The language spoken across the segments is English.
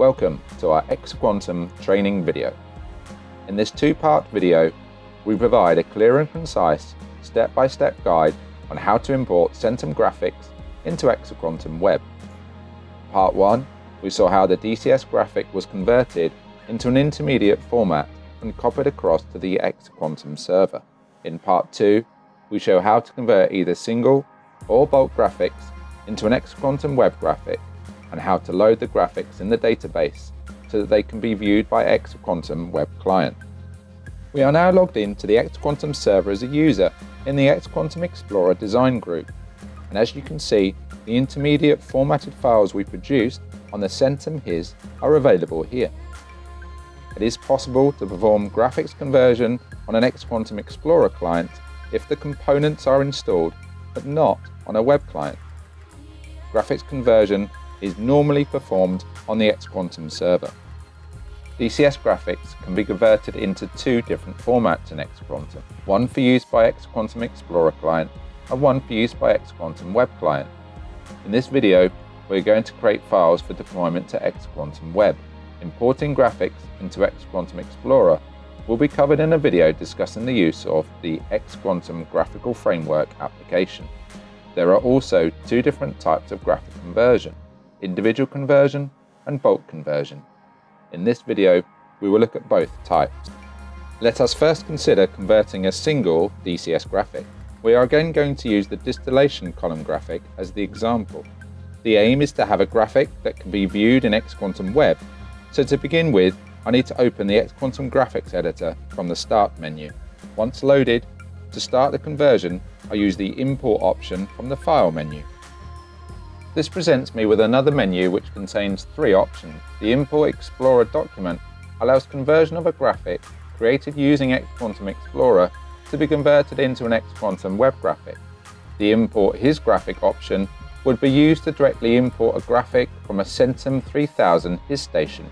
Welcome to our Exaquantum training video. In this two-part video, we provide a clear and concise step-by-step -step guide on how to import Centum graphics into Exaquantum Web. Part 1, we saw how the DCS graphic was converted into an intermediate format and copied across to the Exaquantum server. In Part 2, we show how to convert either single or bulk graphics into an Exaquantum web graphic and how to load the graphics in the database so that they can be viewed by Exaquantum web client. We are now logged in to the Exaquantum server as a user in the Exaquantum Explorer design group. And as you can see, the intermediate formatted files we produced on the Centum HIS are available here. It is possible to perform graphics conversion on an Exaquantum Explorer client if the components are installed, but not on a web client. Graphics conversion is normally performed on the Exaquantum server. DCS graphics can be converted into two different formats in Exaquantum, one for use by Exaquantum Explorer client and one for use by Exaquantum Web client. In this video, we're going to create files for deployment to Exaquantum Web. Importing graphics into Exaquantum Explorer will be covered in a video discussing the use of the Exaquantum Graphical Framework application. There are also two different types of graphic conversion individual conversion and bulk conversion. In this video, we will look at both types. Let us first consider converting a single DCS graphic. We are again going to use the distillation column graphic as the example. The aim is to have a graphic that can be viewed in Exaquantum Web. So to begin with, I need to open the Exaquantum Graphics Editor from the Start menu. Once loaded, to start the conversion, I use the Import option from the File menu. This presents me with another menu which contains three options. The Import Explorer document allows conversion of a graphic created using Exaquantum Explorer to be converted into an Exaquantum web graphic. The Import HIS Graphic option would be used to directly import a graphic from a Centum 3000 HIS station.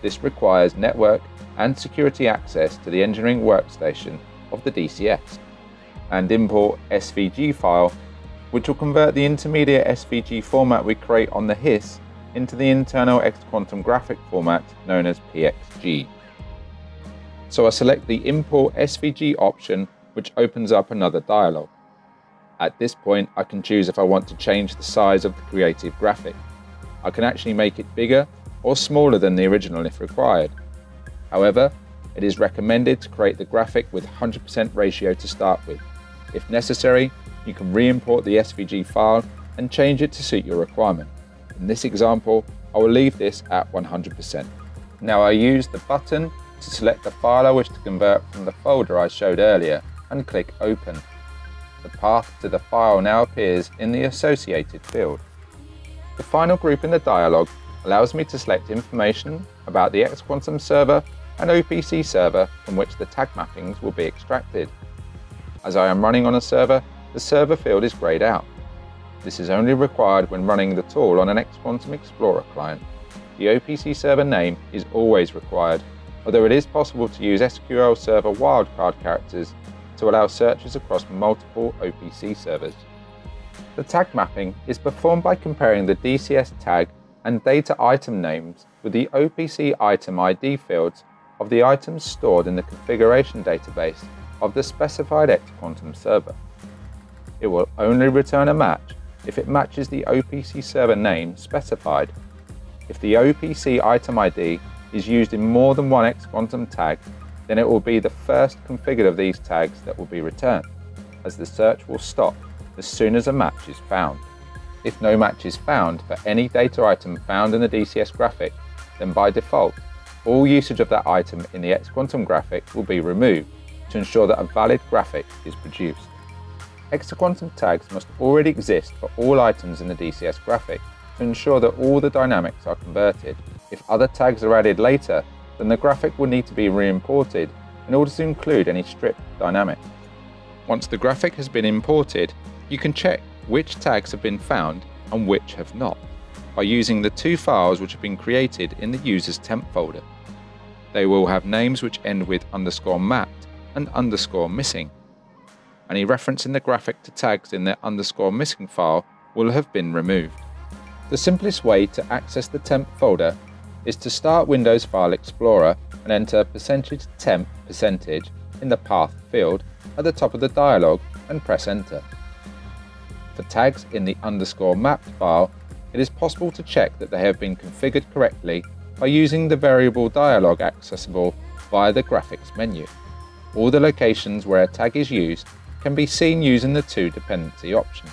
This requires network and security access to the engineering workstation of the DCS. And import SVG file which will convert the intermediate SVG format we create on the HIS into the internal Exaquantum graphic format known as PXG. So I select the Import SVG option, which opens up another dialog. At this point, I can choose if I want to change the size of the creative graphic. I can actually make it bigger or smaller than the original if required. However, it is recommended to create the graphic with 100% ratio to start with. If necessary, you can re-import the SVG file and change it to suit your requirement. In this example, I will leave this at 100%. Now I use the button to select the file I wish to convert from the folder I showed earlier and click Open. The path to the file now appears in the associated field. The final group in the dialog allows me to select information about the Exaquantum server and OPC server from which the tag mappings will be extracted. As I am running on a server, the server field is grayed out. This is only required when running the tool on an Exaquantum Explorer client. The OPC server name is always required, although it is possible to use SQL Server wildcard characters to allow searches across multiple OPC servers. The tag mapping is performed by comparing the DCS tag and data item names with the OPC item ID fields of the items stored in the configuration database of the specified Exaquantum server it will only return a match if it matches the OPC server name specified. If the OPC item ID is used in more than one Exaquantum tag, then it will be the first configured of these tags that will be returned, as the search will stop as soon as a match is found. If no match is found for any data item found in the DCS graphic, then by default, all usage of that item in the Exaquantum graphic will be removed to ensure that a valid graphic is produced. Exaquantum tags must already exist for all items in the DCS graphic to ensure that all the dynamics are converted. If other tags are added later, then the graphic will need to be re-imported in order to include any stripped dynamics. Once the graphic has been imported, you can check which tags have been found and which have not by using the two files which have been created in the user's temp folder. They will have names which end with underscore mapped and underscore missing any reference in the graphic to tags in their underscore missing file will have been removed. The simplest way to access the temp folder is to start Windows File Explorer and enter percentage temp percentage in the path field at the top of the dialog and press enter. For tags in the underscore mapped file, it is possible to check that they have been configured correctly by using the variable dialog accessible via the graphics menu. All the locations where a tag is used can be seen using the two dependency options.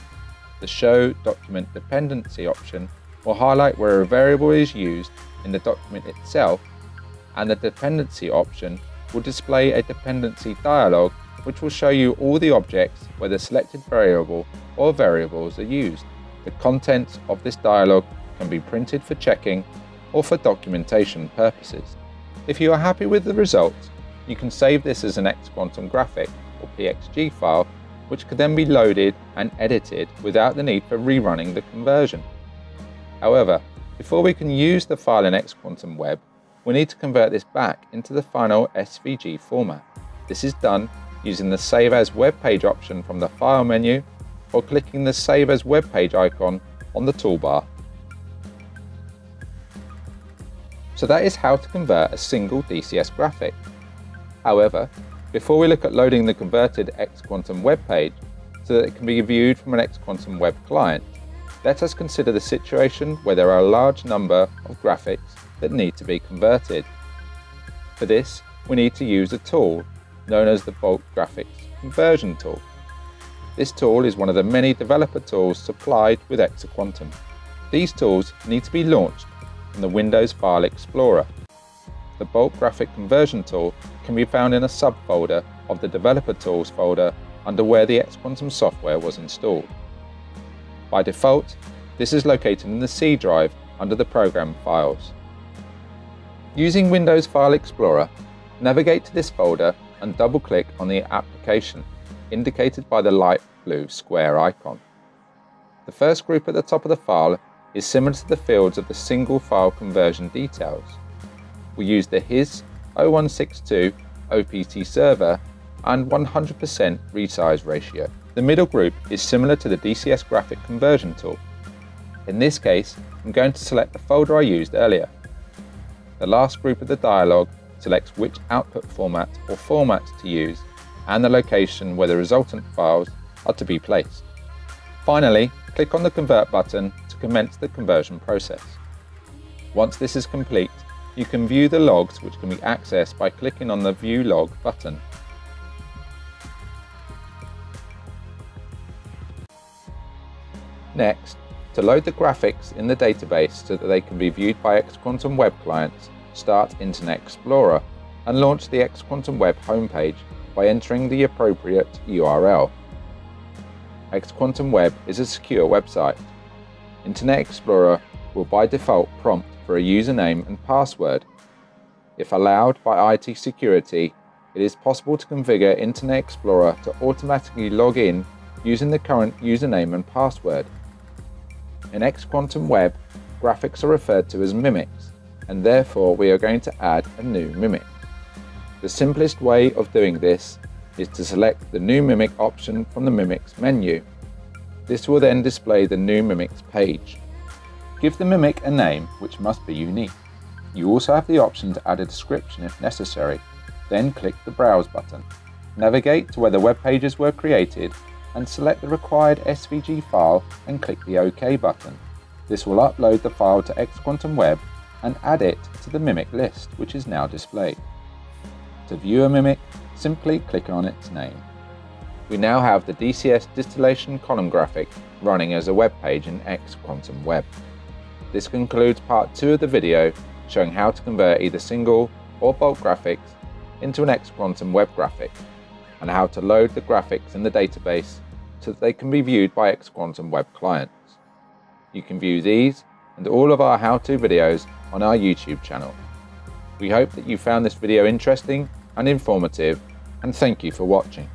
The Show Document Dependency option will highlight where a variable is used in the document itself, and the Dependency option will display a dependency dialog which will show you all the objects where the selected variable or variables are used. The contents of this dialog can be printed for checking or for documentation purposes. If you are happy with the results, you can save this as an Exaquantum graphic or PXG file, which could then be loaded and edited without the need for rerunning the conversion. However, before we can use the file in Exaquantum Web, we need to convert this back into the final SVG format. This is done using the Save as Web Page option from the File menu or clicking the Save as Web Page icon on the toolbar. So that is how to convert a single DCS graphic. However, before we look at loading the converted Exaquantum web page so that it can be viewed from an Exaquantum web client, let us consider the situation where there are a large number of graphics that need to be converted. For this, we need to use a tool known as the Bulk Graphics Conversion Tool. This tool is one of the many developer tools supplied with Exaquantum. These tools need to be launched from the Windows File Explorer. The Bulk Graphic Conversion tool can be found in a subfolder of the Developer Tools folder under where the Exaquantum software was installed. By default, this is located in the C drive under the Program Files. Using Windows File Explorer, navigate to this folder and double-click on the application, indicated by the light blue square icon. The first group at the top of the file is similar to the fields of the single file conversion details. We use the HIS 0162 OPC server and 100% resize ratio. The middle group is similar to the DCS graphic conversion tool. In this case, I'm going to select the folder I used earlier. The last group of the dialog selects which output format or formats to use and the location where the resultant files are to be placed. Finally, click on the Convert button to commence the conversion process. Once this is complete, you can view the logs which can be accessed by clicking on the View Log button. Next, to load the graphics in the database so that they can be viewed by Exaquantum web clients, start Internet Explorer and launch the Exaquantum web homepage by entering the appropriate URL. Exaquantum Web is a secure website. Internet Explorer will by default prompt for a username and password. If allowed by IT security, it is possible to configure Internet Explorer to automatically log in using the current username and password. In Exaquantum Web, graphics are referred to as mimics, and therefore we are going to add a new mimic. The simplest way of doing this is to select the New Mimic option from the Mimics menu. This will then display the New Mimics page. Give the mimic a name which must be unique. You also have the option to add a description if necessary, then click the Browse button. Navigate to where the web pages were created and select the required SVG file and click the OK button. This will upload the file to Exaquantum Web and add it to the mimic list, which is now displayed. To view a mimic, simply click on its name. We now have the DCS distillation column graphic running as a web page in Exaquantum Web. This concludes part 2 of the video showing how to convert either single or bulk graphics into an Exaquantum web graphic and how to load the graphics in the database so that they can be viewed by Exaquantum web clients. You can view these and all of our how-to videos on our YouTube channel. We hope that you found this video interesting and informative and thank you for watching.